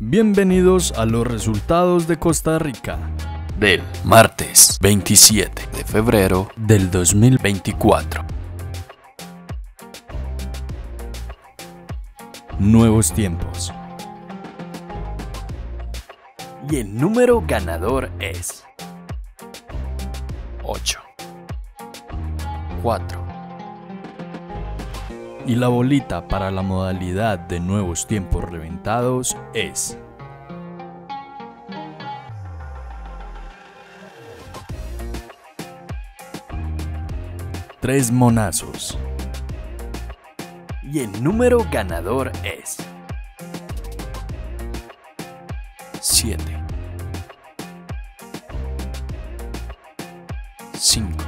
Bienvenidos a los resultados de Costa Rica del martes 27 de febrero del 2024. Nuevos tiempos. Y el número ganador es 8, 4. Y la bolita para la modalidad de nuevos tiempos reventados es. Tres monazos. Y el número ganador es 7 5